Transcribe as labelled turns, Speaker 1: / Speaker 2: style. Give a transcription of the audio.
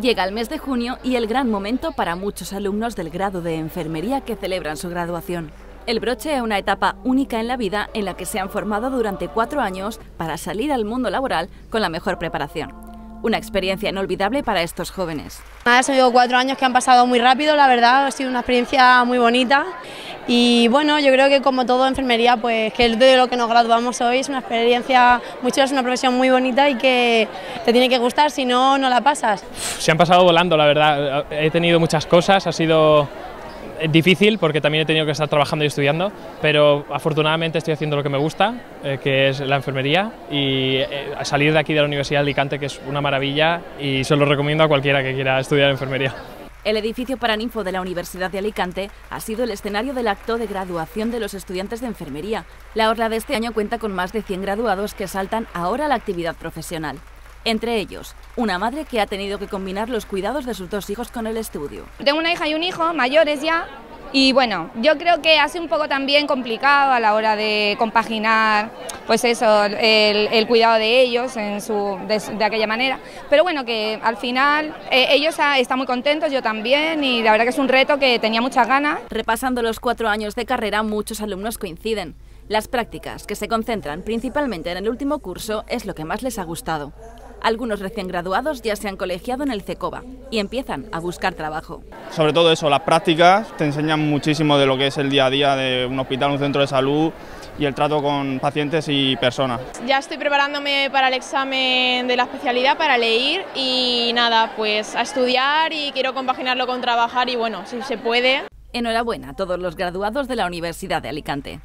Speaker 1: Llega el mes de junio y el gran momento para muchos alumnos del grado de enfermería que celebran su graduación. El broche es una etapa única en la vida en la que se han formado durante cuatro años para salir al mundo laboral con la mejor preparación. Una experiencia inolvidable para estos jóvenes.
Speaker 2: Han sido cuatro años que han pasado muy rápido, la verdad, ha sido una experiencia muy bonita y bueno, yo creo que como todo enfermería, pues que de lo que nos graduamos hoy, es una experiencia muy chula, es una profesión muy bonita y que te tiene que gustar, si no, no la pasas.
Speaker 3: Se han pasado volando, la verdad, he tenido muchas cosas, ha sido difícil porque también he tenido que estar trabajando y estudiando, pero afortunadamente estoy haciendo lo que me gusta, eh, que es la enfermería, y eh, salir de aquí de la Universidad de Alicante, que es una maravilla, y se lo recomiendo a cualquiera que quiera estudiar enfermería.
Speaker 1: El edificio Paraninfo de la Universidad de Alicante ha sido el escenario del acto de graduación de los estudiantes de enfermería. La orla de este año cuenta con más de 100 graduados que saltan ahora a la actividad profesional. Entre ellos, una madre que ha tenido que combinar los cuidados de sus dos hijos con el estudio.
Speaker 4: Tengo una hija y un hijo, mayores ya, y bueno, yo creo que hace un poco también complicado a la hora de compaginar, pues eso, el, cuidado de ellos en su, de, aquella manera. Pero bueno, que al final eh, ellos están muy contentos, yo también, y la verdad que es un reto que tenía muchas ganas.
Speaker 1: Repasando los cuatro años de carrera, muchos alumnos coinciden. Las prácticas, que se concentran principalmente en el último curso, es lo que más les ha gustado. Algunos recién graduados ya se han colegiado en el CECOBA y empiezan a buscar trabajo.
Speaker 5: Sobre todo eso, las prácticas te enseñan muchísimo de lo que es el día a día de un hospital, un centro de salud y el trato con pacientes y personas.
Speaker 6: Ya estoy preparándome para el examen de la especialidad, para leer y nada, pues a estudiar y quiero compaginarlo con trabajar y bueno, si se puede.
Speaker 1: Enhorabuena a todos los graduados de la Universidad de Alicante.